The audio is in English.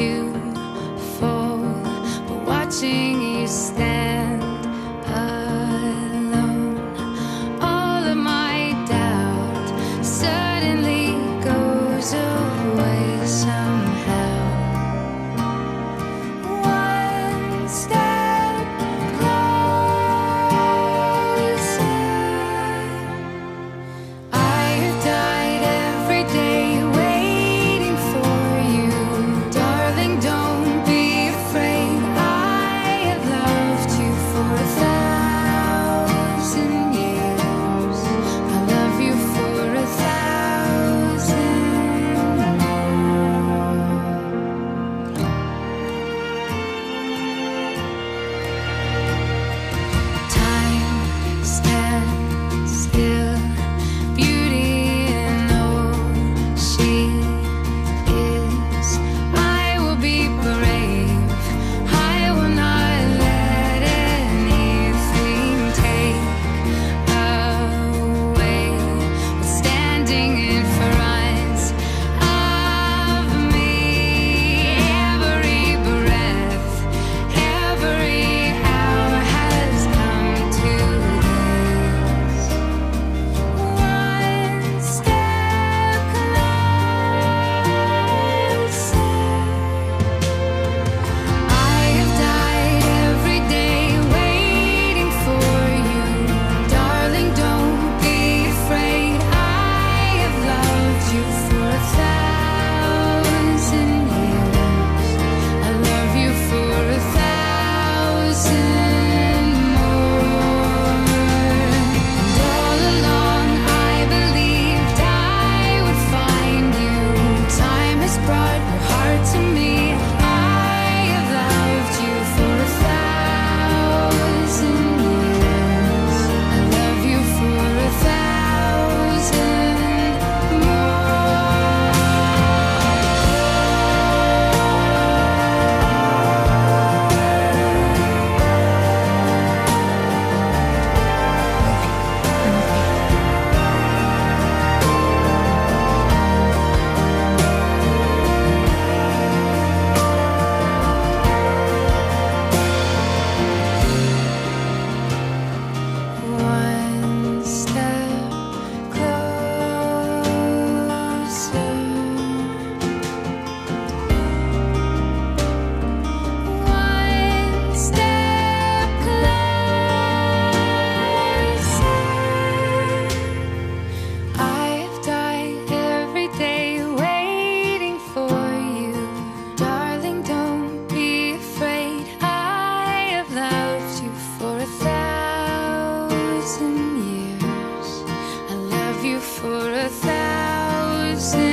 to for a thousand